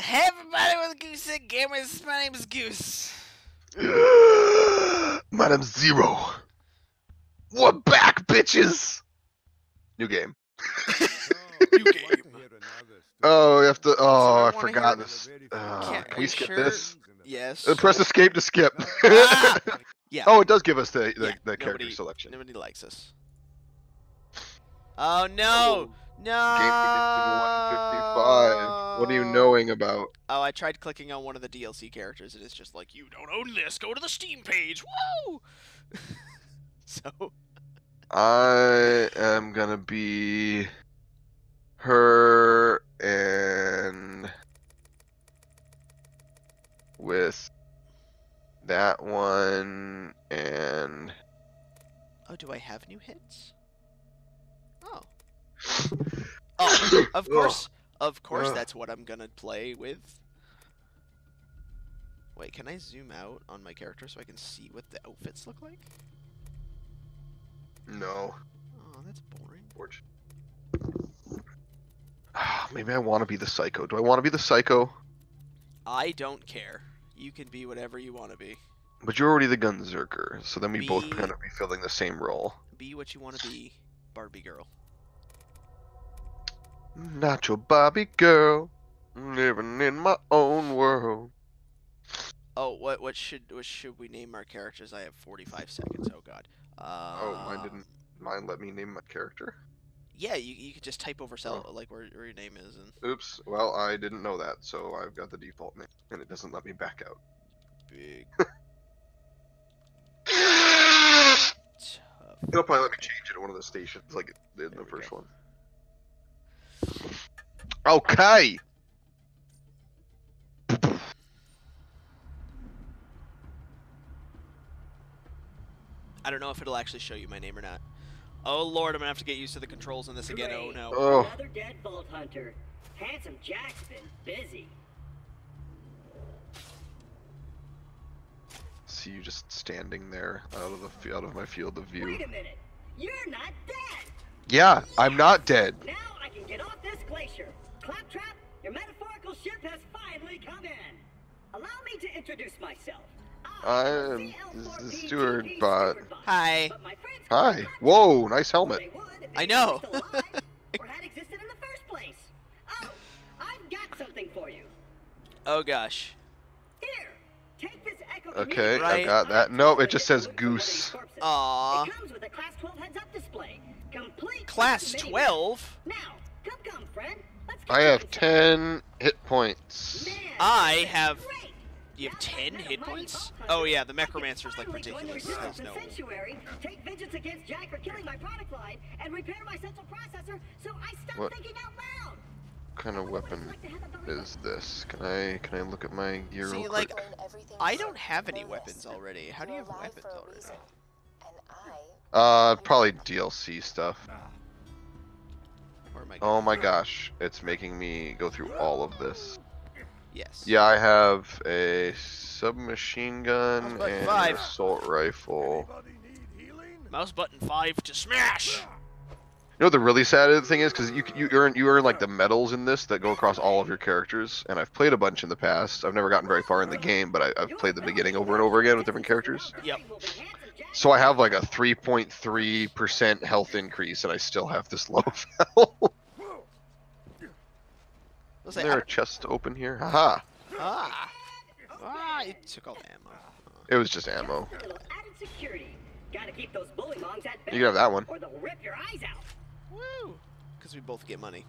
Hey everybody with Goose Egg Gamers, my name is Goose. My name's Zero. We're back, bitches. New game. New game. Oh, we have to. Oh, I I forgot this. Uh, Can't- can are we skip sure? this? Yes. Uh, press escape to skip. Ah! Yeah. oh, it does give us the the, Yeah, the character nobody- selection. Nobody likes us. Oh no! No! Game begins in 155. What are you knowing about? Oh, I tried clicking on one of the DLC characters, and it's just like, you don't own this. Go to the Steam page. Woo! so I am gonna be her and with that one and Oh, do I have new hits? Oh. Of course. Of course Ugh. that's what I'm gonna play with. Wait, can I zoom out on my character so I can see what the outfits look like? no. Oh, that's boring. Forge. Ah, maybe I want to be the psycho. Do I want to be the psycho? I don't care. You can be whatever you want to be. But you're already the gunzerker, so then we both Be- kind of be filling the same role. Be what you want to be, Barbie girl. Not your Bobby girl, living in my own world. Oh, what what should what should we name our characters? I have 45 seconds. Oh god. Uh, Oh, mine didn't. Mine let me name my character. Yeah, you, you could just type over cell like where, where your name is and Oops. Well, I didn't know that, so I've got the default name, and it doesn't let me back out. big. It'll probably let me change it at one of the stations, like it did in There the first one. Okay. I don't know if it'll actually show you my name or not. Oh lord, I'm gonna have to get used to the controls on this again. Oh no. Oh. Another dead Vault Hunter. Handsome Jack's been busy. See you just standing there out of the f- out of my field of view. Wait a minute. You're not dead. Yeah, I'm not dead. Now glacier. Claptrap, your metaphorical ship has finally come in. Allow me to introduce myself. Ah, I am am CL4P-TP steward bot. Hi. But Hi. call me Claptrap. Whoa, nice helmet. They would if I know. were still alive or had existed in the first place. Oh, I've got something for you. Oh gosh. Here, take this Echo Okay, Community I got that. I'm Nope, it just says looks for living goose. corpses. Aw. It comes with a Class 12 heads-up display. Complete Class 12. Now, I have 10 hit points. I have- You have 10 hit points? Oh yeah, the I can Mechromancer's like finally join the ridiculous. There's no. sanctuary, take vengeance against Jack for killing my product line, and repair my central processor so I stop What? thinking out loud. What kind of weapon is this? Can I can I look at my gear See, real like. I don't have any weapons already. How do you have weapons already? Uh, probably DLC stuff. Where am I? Oh my gosh, it's making me go through all of this. Yes. Yeah, I have a submachine gun and five. an assault rifle. Mouse button five to smash. You know what the really sad thing is, because you you earn you earn like the medals in this that go across all of your characters, and I've played a bunch in the past. I've never gotten very far in the game, but I, I've played the beginning over and over again with different characters. Yep. So I have like a 3.3% health increase, and I still have this low of health. Let's Is say, there I- a chest open here? Haha! ah. Ah, it took all the ammo. It was just ammo. Just a little added security. Gotta keep those bullymongs at bay, You can have that one. or they'll rip your eyes out. Woo! Because we both get money.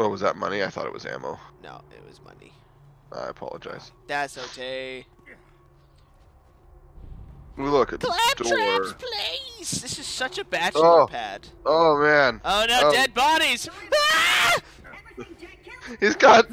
Oh, was that money? I thought it was ammo. No, it was money. I apologize. That's okay. Look, a Claptrap's door. place! This is such a bachelor Oh. pad. Oh man, Oh no, Oh. dead bodies! Ah! Everything Jack kills he's got.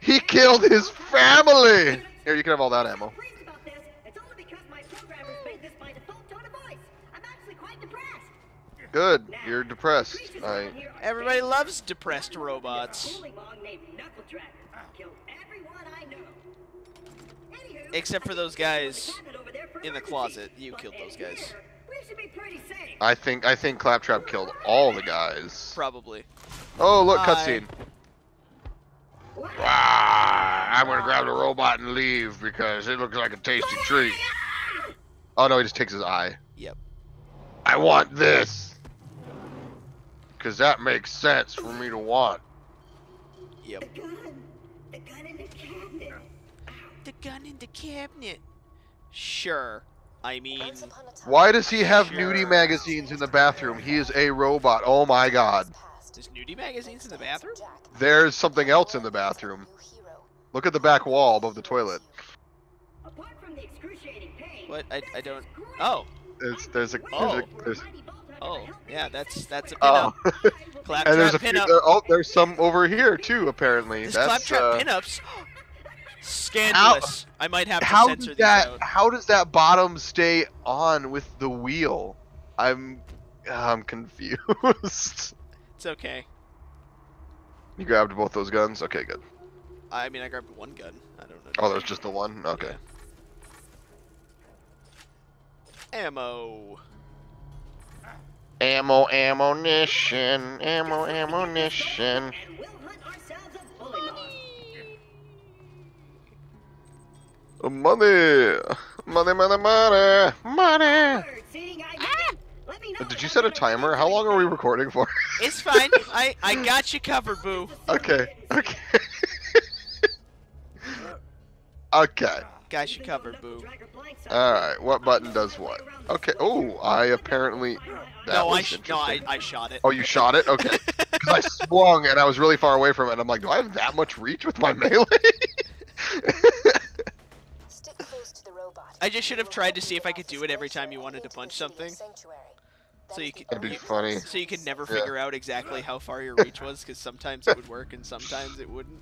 He killed his family. Here, you can have all that ammo. pleased about this. It's only because my programmers made this by default tone of voice. I'm actually quite depressed. Good. You're depressed. I. around here are Everybody loves depressed robots. bullymong named Knuckle Dragger killed everyone I know. Anywho, Except for those guys in the closet. You killed those guys. here, We should be pretty safe. I think I think Claptrap killed all the guys. Probably. Oh look, cutscene. Ah, I'm gonna grab the robot and leave because it looks like a tasty treat. Oh no, he just takes his eye. Yep. I want this. Cause that makes sense for me to want. Yep. The gun. The gun in the cabinet. The gun in the cabinet. Sure. I mean, Once upon a time, Why does he have Sure. nudie magazines in the bathroom? He is a robot. Oh my god. there's nudie magazines in the bathroom? There's something else in the bathroom. Look at the back wall above the toilet. Apart from the excruciating pain, What? I, I don't. Oh. There's there's a there's Oh. a there's Oh. Yeah. That's that's a oh. pinup. Claptrap and there's a few, pinup. there, oh there's some over here too apparently. This That's claptrap uh, pinups. Scandalous. I might have to how censor does that out. how does that bottom stay on with the wheel? I'm I'm confused. It's okay. you grabbed both those guns? Okay, good. I mean, I grabbed one gun. I don't know. Oh, there's just the one? Okay. Ammo. Ammo, ammunition, ammo, ammunition. Money! Money, money, money! Money! Bird, seeing I get it. Let me know Did you set a timer? How long are we recording for? It's fine. I I got you covered, boo. okay, okay. okay. Got you covered, boo. Alright, what button does what? Okay, oh, I apparently... That no, I was sh- no, I. I shot it. Oh, you shot it? Okay. Because I swung and I was really far away from it, and I'm like, do I have that much reach with my melee? I just should have tried to see if I could do it every time you wanted to punch something. So you could- That'd be funny. So you could never Yeah. figure out exactly how far your reach was, because sometimes it would work and sometimes it wouldn't.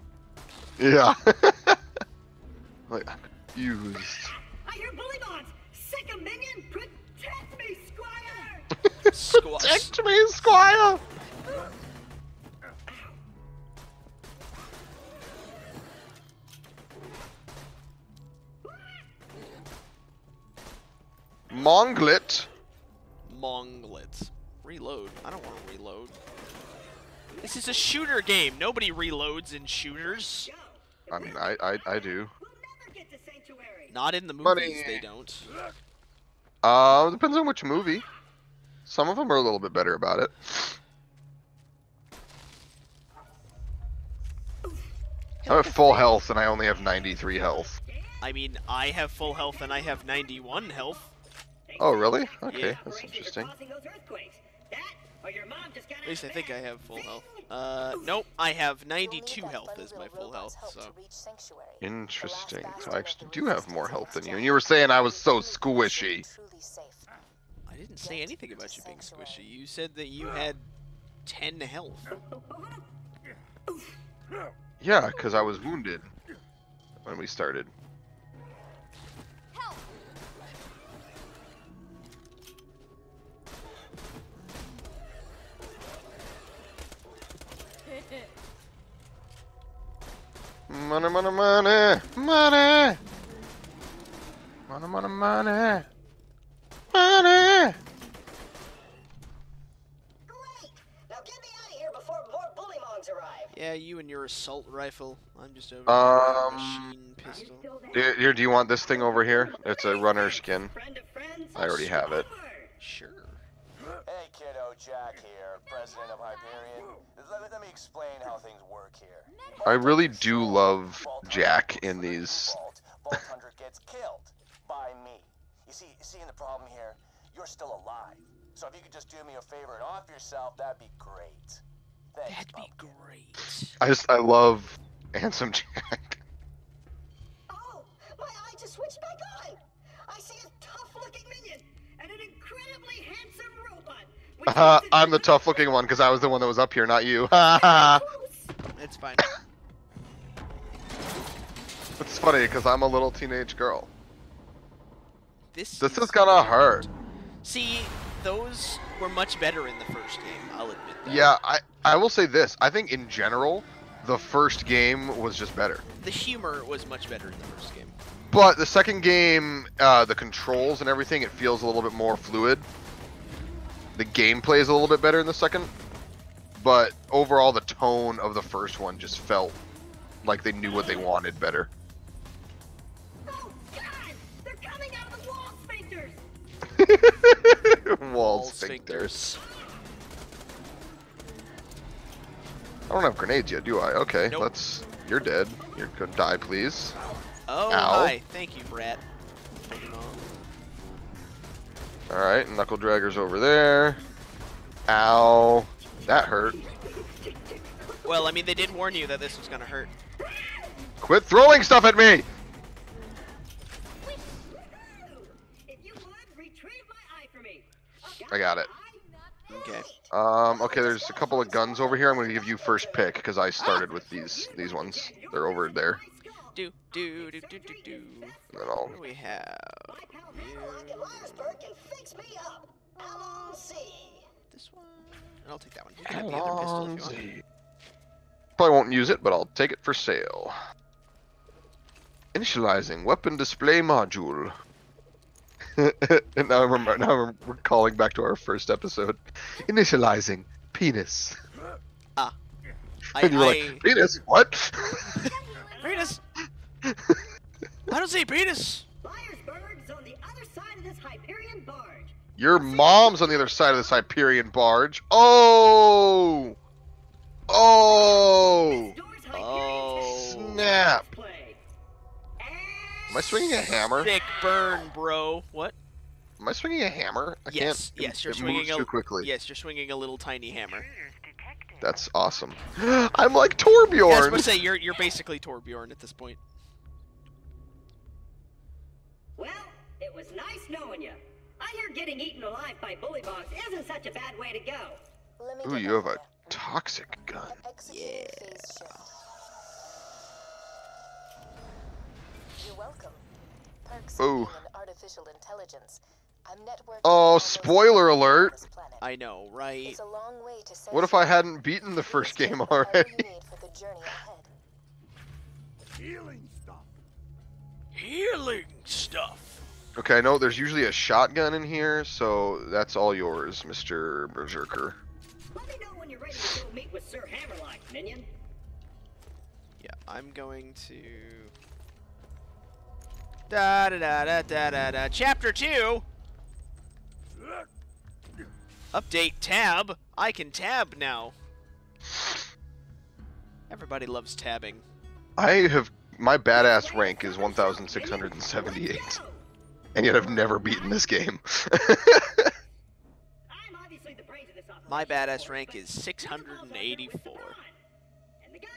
yeah. like, I'm. I hear bullymongs. Sick a minion. Protect me, Squire. Protect me, Squire! Monglet. Monglets. Reload. I don't want to reload. This is a shooter game. Nobody reloads in shooters. I mean, I, I, I do. We'll never get to Sanctuary. Not in the movies, Money. they don't. Uh, depends on which movie. Some of them are a little bit better about it. I'm at full health and I only have 93 health. I mean, I have full health and I have 91 health. Oh, really? Okay, Yeah. that's Brace you for interesting. causing those earthquakes. That, or your mom just got At least I think I have full health. Uh, nope, I have 92 health as my full health, so. Interesting. So I actually do have more health than you. And you were saying I was so squishy. I didn't say anything about you being squishy. You said that you had 10 health. Yeah, because I was wounded when we started. Money, money, money, money, money, money, money, money. Great! Now get me out of here before more bully mongs arrive. Yeah, you and your assault rifle. I'm just over Um, here with a machine pistol. Here, here, do you want this thing over here? It's a runner skin. Friend of friends, I already have it. Sure. Hey kiddo, Jack here, president of Hyperion. Let, let me explain how things work here. I really do love Jack in these. Vault, Vault Hunter gets killed by me. You see, seeing the problem here, you're still alive. So if you could just do me a favor and off yourself, that'd be great. Thanks, That'd be Pumpkin. great. I just I love handsome Jack. Oh, my eye just switched back on. I see a tough-looking minion and an incredibly handsome robot. which Uh, I'm the tough looking one because I was the one that was up here, not you. it's close. It's funny because I'm a little teenage girl. This This is gonna hurt. See, those were much better in the first game. I'll admit that. Yeah, I I will say this. I think in general, the first game was just better. The humor was much better in the first game. But the second game, uh, the controls and everything, it feels a little bit more fluid. The gameplay is a little bit better in the second, but overall the tone of the first one just felt like they knew what they wanted better. Oh God! They're coming out of the wall sphincters. Wall Wall sphincters. sphincters. I don't have grenades yet, do I? Okay, Nope. let's. You're dead. You're gonna die, please. Oh, Ow. hi. Thank you, Brat. All right, knuckle draggers over there. Ow, that hurt. Well, I mean, they did warn you that this was gonna hurt. Quit throwing stuff at me. If you would retrieve my eye for me. I got it. Okay. Um, okay, there's a couple of guns over here. I'm gonna give you first pick because I started with these these ones. They're over there. Do do do do do do. And then I'll What do we have? My pal Hammerlock in fix me up. This one. I'll take that one. You can have the other pistol if you want. Probably won't use it, but I'll take it for sale. Initializing weapon display module. and now I'm, rem- now I'm recalling back to our first episode. Initializing penis. Ah. I, and you were I, like, penis? What? penis. I don't see penis. Liar's Berg's on the other side of this Hyperion barge. Your mom's on the other side of this Hyperion barge. Oh! Oh! Oh. Snap! Am I swinging a hammer? Thick burn, bro. What? Am I swinging a hammer? I yes, can't. yes, you're it swinging moves a too quickly. Yes, you're swinging a little tiny hammer. That's awesome. I'm like Yeah, I was going to say you're you're basically Torbjorn at this point. Knowing you. I hear getting eaten alive by bullymongs isn't such a bad way to go. Let me Ooh, you have for a toxic gun. Executing phase shift. You're welcome. Perks of Ooh. artificial intelligence. I'm networked Oh, with all those spoiler alert. I know, right? It's a long way to What if I hadn't beaten the first game already? You need for the journey ahead. Healing stuff. Okay, I know there's usually a shotgun in here, so that's all yours, Mr. Berserker. Let me know when you're ready to go meet with Sir Hammerlock, minion. Yeah, I'm going to. Da da da da da da da. Chapter two. Update tab. I can tab now. Everybody loves tabbing. I have my badass rank is 1,678, and yet I've never beaten this game. I'm obviously the brains of this operation. My badass rank is 684. And the guns.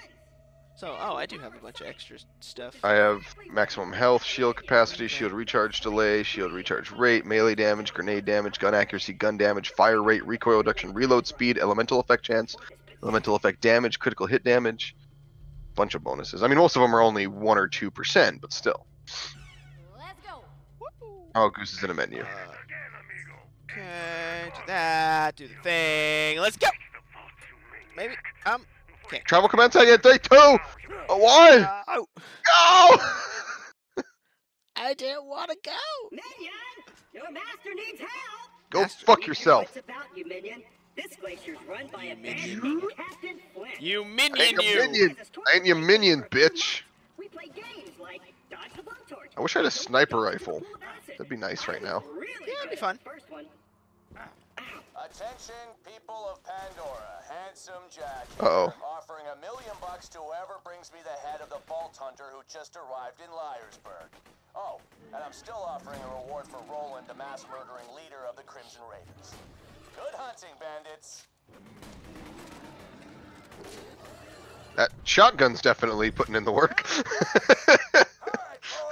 So, oh, I do have a bunch of extra stuff. I have maximum health, shield capacity, shield recharge delay, shield recharge rate, melee damage, grenade damage, gun accuracy, gun damage, fire rate, recoil reduction, reload speed, elemental effect chance, elemental effect damage, critical hit damage, bunch of bonuses. I mean, most of them are only one or two percent, but still. Let's go. Oh, Goose is in a menu. Uh, okay, do that, do the thing. Let's go. Maybe. Um. Okay. Travel commencing at day two. Oh, why? Uh, oh, Go! I didn't want to go. Minion, your master needs help. Go Master- fuck yourself. What's about you, minion? This glacier's run by You a minion. named Captain Flint. You I ain't you. a minion. I ain't your minion, bitch. We play games I wish I had a sniper rifle. That'd be nice right now. Really Yeah, it'd be fun. First one. Attention, people of Pandora. Handsome Jack Uh-oh. offering a million bucks to whoever brings me the head of the Vault Hunter who just arrived in Liar's Berg. Oh, and I'm still offering a reward for Roland, the mass murdering leader of the Crimson Raiders. Good hunting, bandits. That shotgun's definitely putting in the work.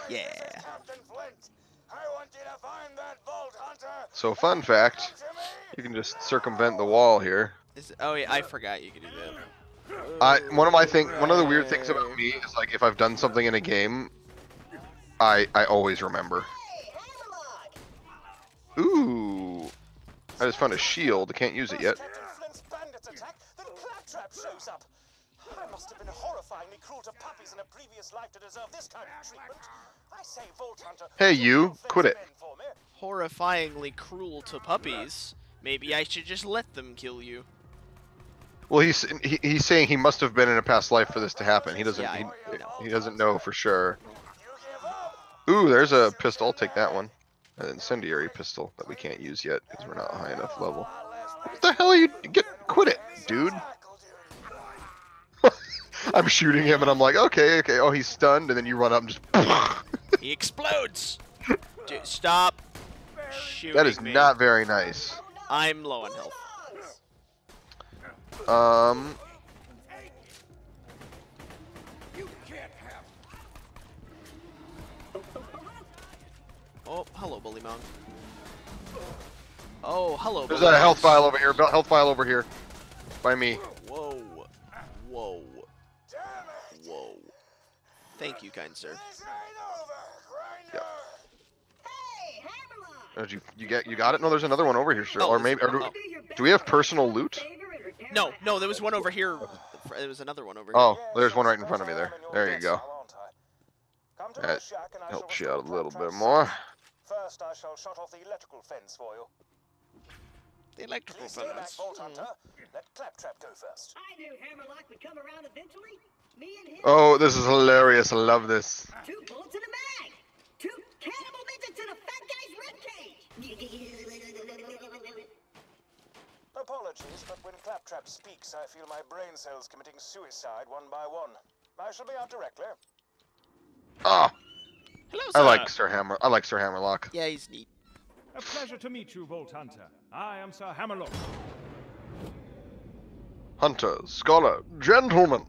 All right, boys, Yeah. This is Captain Flint. I want you to find that Vault Hunter. so, fun fact Come to me. you can just circumvent the wall here. Is, oh yeah, I forgot you could do that. I one of my thing one of the weird things about me is like if I've done something in a game, I I always remember. Ooh, I just found a shield. Can't use it yet. Captain Flint's bandits attack, then Claptrap shows up. I must have been horrifyingly cruel to puppies in a previous life to deserve this kind of treatment. I say, Vault Hunter. Hey, you, quit it. men for me. Horrifyingly cruel to puppies. Maybe I should just let them kill you. Well, he's he, he's saying he must have been in a past life for this to happen. He doesn't Yeah, he, know. he doesn't know for sure. You give up. Ooh, there's a pistol. I'll take that one. An incendiary pistol that we can't use yet because we're not high enough level. What the hell are you? Get quit it, dude. I'm shooting him and I'm like, okay, okay. Oh, he's stunned, and then you run up and just. He explodes. Dude, stop shooting that is me. not very nice. I'm low on health. Um, Oh, hello, Bullymong. Oh, hello. there's a health file over here. Health file over here. By me. Thank you, kind sir. Yeah. Hey, Hammerlock! Oh, Did you you get you got it? No, there's another one over here, sir. Oh, or maybe or do. Do your best do we have personal loot? the favor and repair No, no, there was one over here. There was another one over here. Oh, there's one right in front of me there. There you go. That That helps you out a little bit more. First, I shall shut off the electrical fence for you. The electrical Please back, fence. Vault hmm. Hunter. Let Claptrap go first. I knew Hammerlock would come around eventually. Me and him. Oh, this is hilarious. I love this. Two bullets in a mag. Two cannibal midgets in a fat guy's ribcage. Apologies, but when Claptrap speaks, I feel my brain cells committing suicide one by one. I shall be out directly. Ah, Hello, sir. I like Sir Hammer. I like Sir Hammerlock. Yeah, he's neat. A pleasure to meet you, Vault Hunter. I am Sir Hammerlock. Hunter, scholar, gentleman.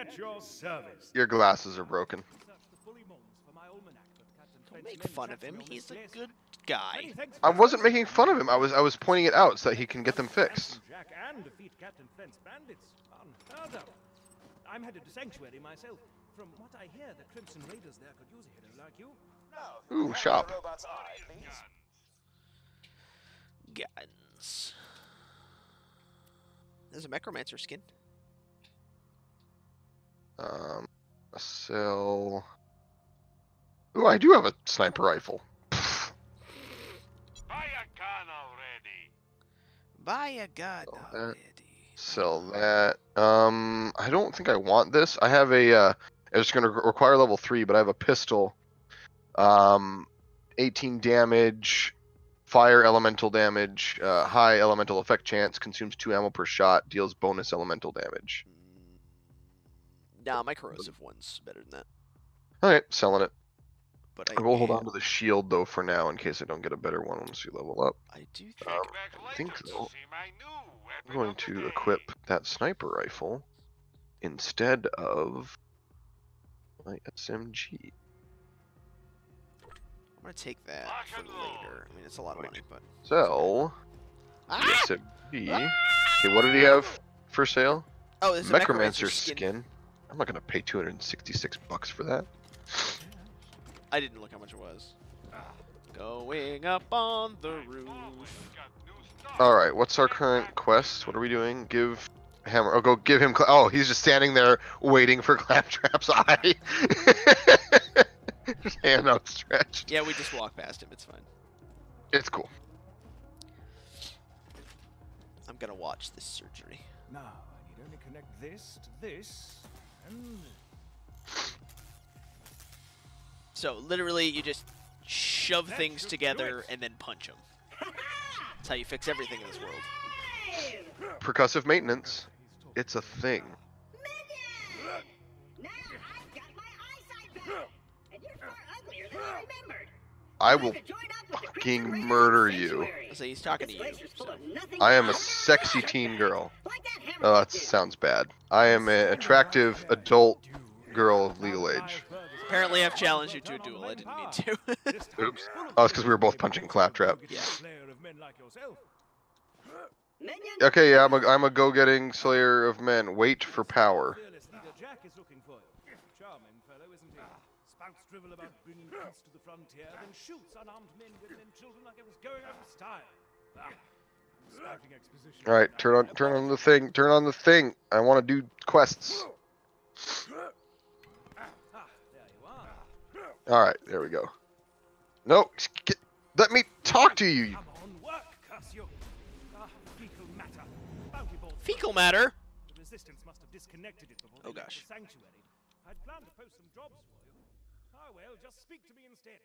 At your service. Your glasses are broken. Don't make fun of him. He's a good guy. I wasn't making fun of him. I was I was pointing it out so that he can get them fixed. Jack and defeat Captain Flint's bandits. Unheard of. I'm headed to Sanctuary myself. From what I hear, the Crimson Raiders there could use a hero like you. Now, Ooh, hand shop. The robot's eye, please. Guns. There's a Mechromancer skin. Um, sell. Ooh, I do have a sniper rifle. Buy a gun already. Buy a gun Oh, that- already. Sell that. Um, I don't think I want this. I have a. Uh, it's going to require level three, but I have a pistol. Um, 18 damage, fire elemental damage, uh, high elemental effect chance, consumes two ammo per shot, deals bonus elemental damage. Nah, my corrosive one's better than that. All right, selling it. But I, I will hold on to the shield though for now in case I don't get a better one once you level up. I do think. Um, I think so. see my new I'm going to equip that sniper rifle instead of my SMG. I'm gonna take that for later. I mean, it's a lot of money, but. so the Ah! SMG. Okay, what did he have for sale? Oh, this is a Mechromancer Mechromancer skin. skin. I'm not gonna pay 266 bucks for that. I didn't look how much it was. Going up on the roof. Always got new stuff. All right, what's our current quest? What are we doing? Give Hammer. Oh, go give him. Cla- oh, he's just standing there waiting for Claptrap's eye. just hand outstretched. Yeah, we just walked past him. It's fine. It's cool. I'm gonna watch this surgery. Now, I need only connect this to this, and So literally, you just shove That things together and then punch them. That's how you fix everything in this world. Percussive maintenance. It's a thing. Minion! Now I've got my eyesight back, and you're far uglier than I remembered. I will to join up with the fucking murder you. So he's talking to you. place is full So. I am a sexy teen girl. That Oh, that sounds bad. I am an attractive adult girl of legal age. Apparently, I've challenged you to a duel. I didn't mean to. Oops. Oh, it's because we were both punching Claptrap. Yeah. Okay, yeah, I'm a, I'm a go-getting slayer of men. Wait for power drivel about bringing peace to the frontier, then shoots unarmed men, women, and children like it was going out of style. Ah, All right, turn on, turn on the thing. Turn on the thing. I want to do quests. All right, there we go. No, get, let me talk to you. On, work, you. Ah, fecal matter. Bountiful. Fecal matter. Oh gosh. I'd planned to post some jobs for you. Ah well, just speak to me instead.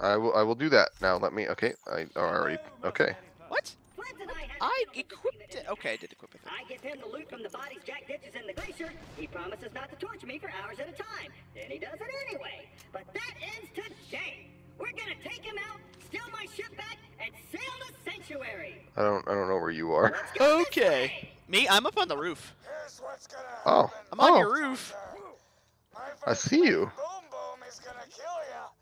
I will. I will do that now. Let me. Okay. I already. Okay. What? I had I a deal equipped it. Okay, I did equip it. I give him the loot from the bodies Jack ditches in the glacier. He promises not to torture me for hours at a time. Then he does it anyway. But that ends today. We're gonna take him out, steal my ship back, and sail to Sanctuary. I don't. I don't know where you are. Let's go this Okay. Me, I'm up on the roof. Here's what's gonna Oh. I'm on Oh. your roof. I see you.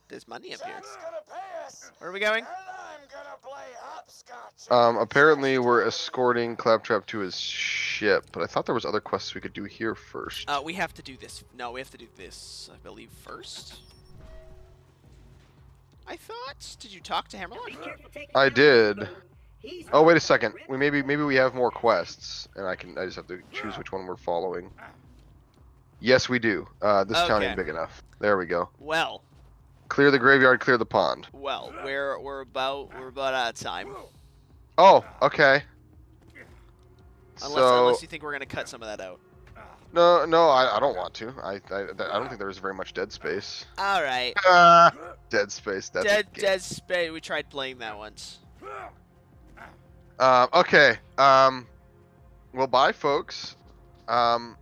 There's money up here. Jack's gonna pay us. Where are we going? And I'm gonna play hopscotch. Um. Apparently, we're escorting Claptrap to his ship, but I thought there was other quests we could do here first. Uh, we have to do this. No, we have to do this, I believe, first. I thought. Did you talk to Hammerlock? I did. Oh, wait a second. We maybe maybe we have more quests, and I can. I just have to choose which one we're following. Yes, we do. Uh, this town ain't big enough. There we go. Well, Clear the graveyard. Clear the pond. well, we're we're about we're about out of time. Oh, okay. Unless so unless you think we're gonna cut some of that out. no, no, I, I don't want to. I, I I don't think there's very much dead space. All right. Ah, dead space. That's Dead. Dead Space. We tried playing that once. Um, okay. Um, well, bye, folks. Um,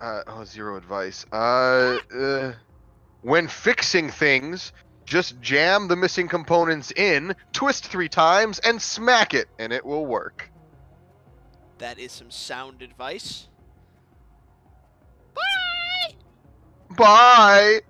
uh, oh, zero advice. Uh, uh, when fixing things, just jam the missing components in, twist three times, and smack it, and it will work. That is some sound advice. Bye.